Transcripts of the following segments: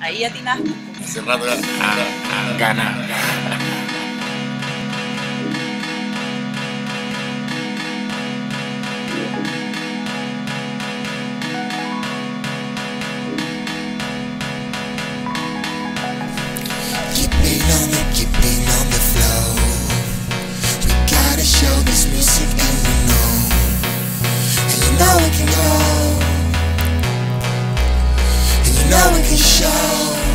Ahí atinaste. Hace rato ah, ah, ganar. show.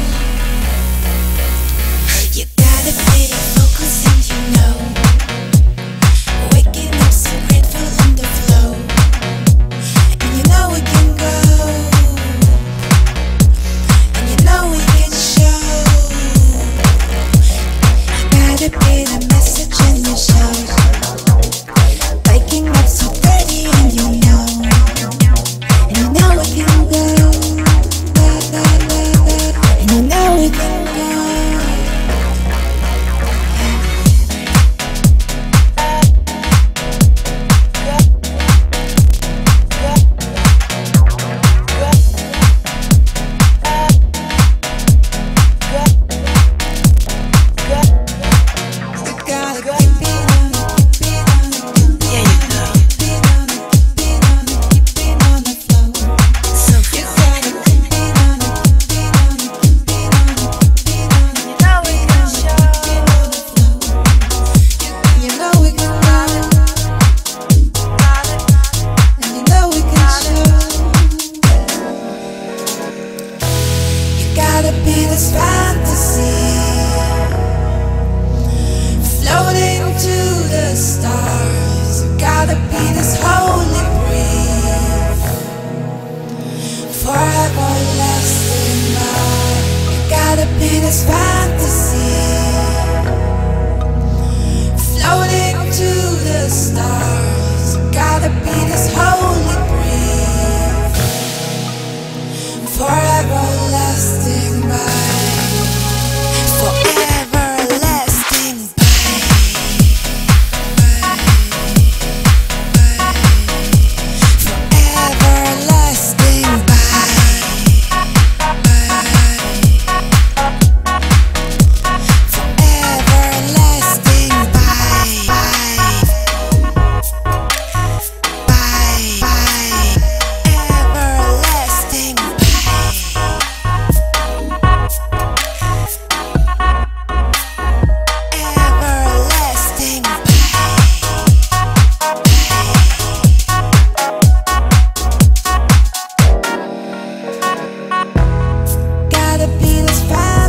gotta be this fast